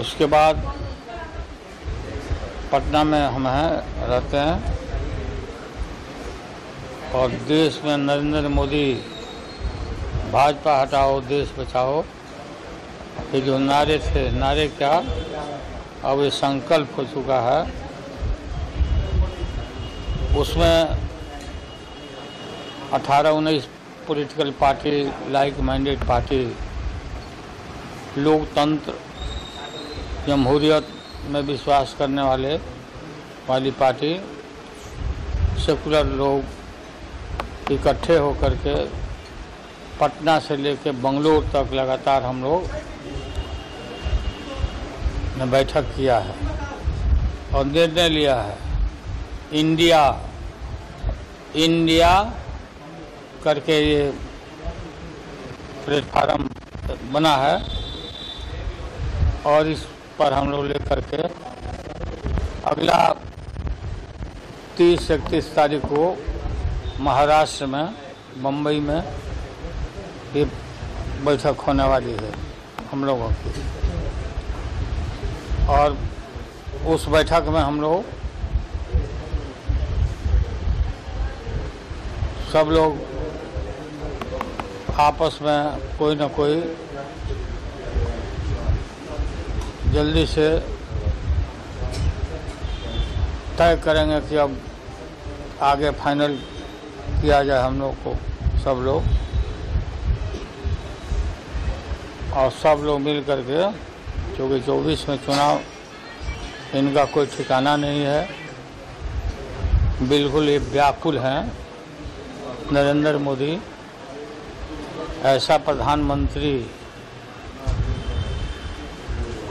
उसके बाद पटना में हम हैं, रहते हैं। और देश में नरेंद्र मोदी भाजपा हटाओ, देश बचाओ। ये जो नारे थे, नारे क्या? अब ये संकल्प हो चुका है। उसमें 18 उन्नीस political party like minded party लोकतंत्र जमहूरियत में विश्वास करने वाले वाली पार्टी, सेकुलर लोग इकट्ठे होकर के पटना से लेकर बंगलोर तक लगातार हम लोग ने बैठक किया है और निर्णय लिया है। इंडिया इंडिया करके ये प्लेटफार्म बना है और इस पर हम लोग लेकर के अगला तीस इकतीस तारीख को महाराष्ट्र में बम्बई में ये बैठक होने वाली है हम लोगों की। और उस बैठक में हम लोग सब लोग आपस में कोई ना कोई जल्दी से तय करेंगे कि अब आगे फाइनल किया जाए हम लोग को, सब लोग। और सब लोग मिल करके, क्योंकि चौबीस में चुनाव, इनका कोई ठिकाना नहीं है। बिल्कुल ये व्याकुल हैं नरेंद्र मोदी। ऐसा प्रधानमंत्री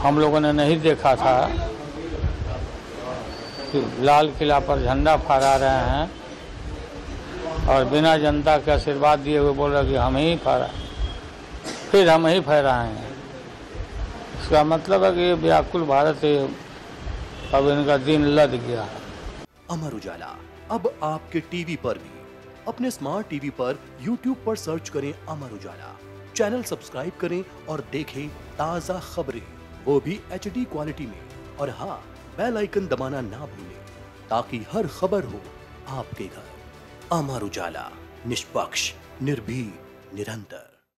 हम लोगों ने नहीं देखा था कि लाल किला पर झंडा फहरा रहे हैं और बिना जनता के आशीर्वाद दिए हुए बोल रहे कि हम ही फहरा, फिर हम ही फहराए हैं। इसका मतलब है कि व्याकुल भारत अब इनका दिन लद गया। अमर उजाला, अब आपके टीवी पर भी। अपने स्मार्ट टीवी पर यूट्यूब पर सर्च करें अमर उजाला। चैनल सब्सक्राइब करें और देखें ताज़ा खबरें। वो भी HD क्वालिटी में। और हाँ बेल आइकन दबाना ना भूलें, ताकि हर खबर हो आपके घर। अमर उजाला, निष्पक्ष निर्भी निरंतर।